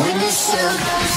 when the sun